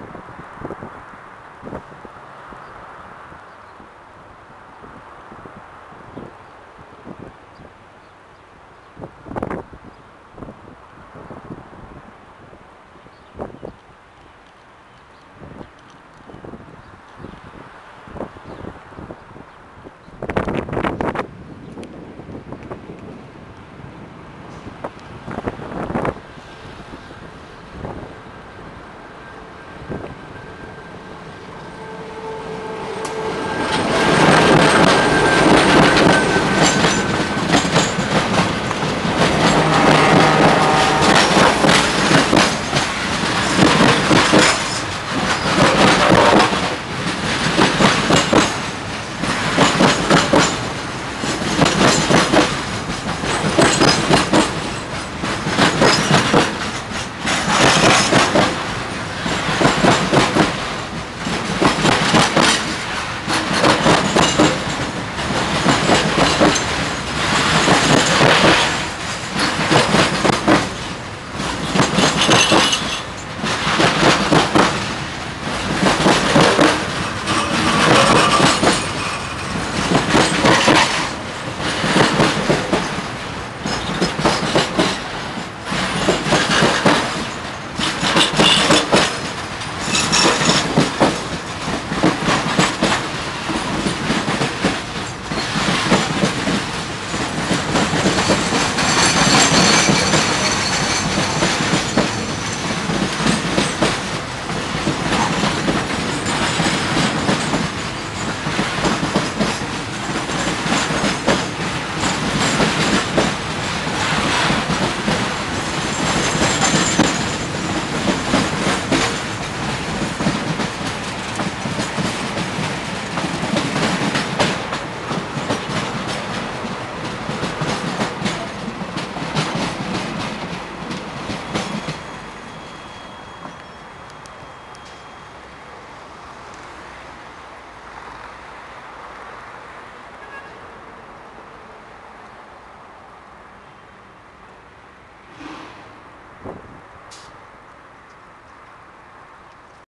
you